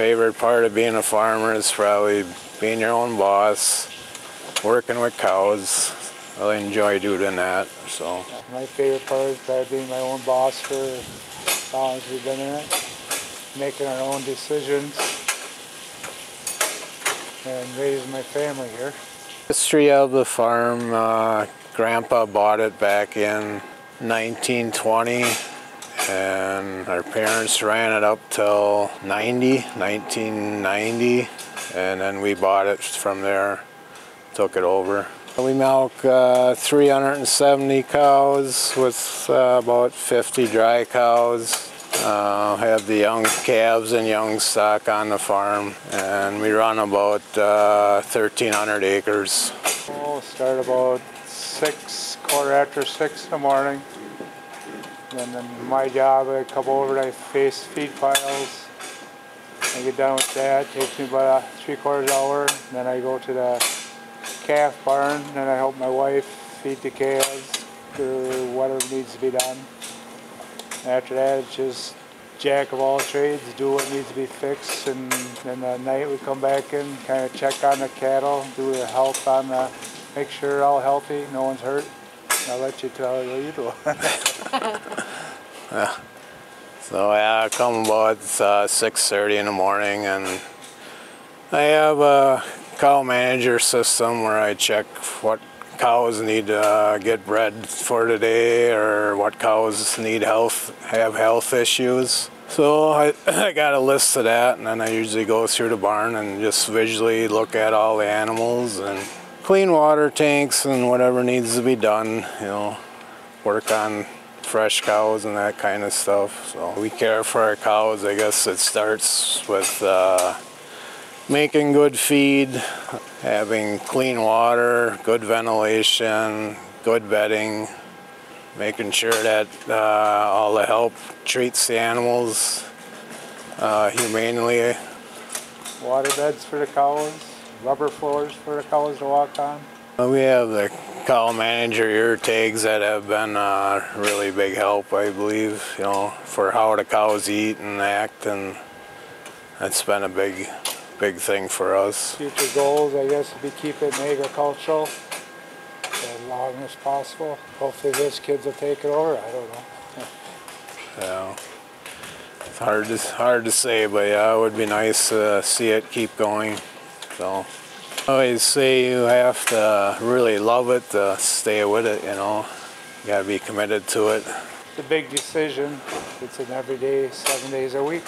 favorite part of being a farmer is probably being your own boss, working with cows. I really enjoy doing that. So My favorite part is probably being my own boss for as long as we've been in it, making our own decisions, and raising my family here. history of the farm. Uh, Grandpa bought it back in 1920, and our parents ran it up till 90, 1990, and then we bought it from there, took it over. We milk uh, 370 cows with uh, about 50 dry cows. Uh, have the young calves and young stock on the farm, and we run about uh, 1,300 acres. We'll start about six, quarter after six in the morning. And then my job, I come over, I face feed piles. I get done with that, takes me about a three quarters hour. Then I go to the calf barn, and I help my wife feed the calves, do whatever needs to be done. After that, it's just jack of all trades, do what needs to be fixed, and then at night we come back in, kind of check on the cattle, do the health on the, make sure all healthy, no one's hurt. I'll let you tell you do. So yeah, I come about uh, 6:30 in the morning, and I have a cow manager system where I check what cows need to uh, get bred for today, or what cows need health have health issues. So I, I got a list of that, and then I usually go through the barn and just visually look at all the animals and clean water tanks and whatever needs to be done. You know, work on fresh cows and that kind of stuff. So we care for our cows. I guess it starts with uh, making good feed, having clean water, good ventilation, good bedding, making sure that uh, all the help treats the animals uh, humanely. Water beds for the cows, rubber floors for the cows to walk on. Uh, We have the cow manager ear tags that have been uh, really big help, I believe, you know, for how the cows eat and act, and that's been a big, big thing for us. Future goals, I guess, would be keep it agricultural as long as possible. Hopefully those kids will take it over, I don't know. Yeah. It's hard to hard to say, but yeah, it would be nice to see it keep going. So I always say you have to really love it to stay with it. You know, you gotta be committed to it. It's a big decision. It's an everyday, seven days a week.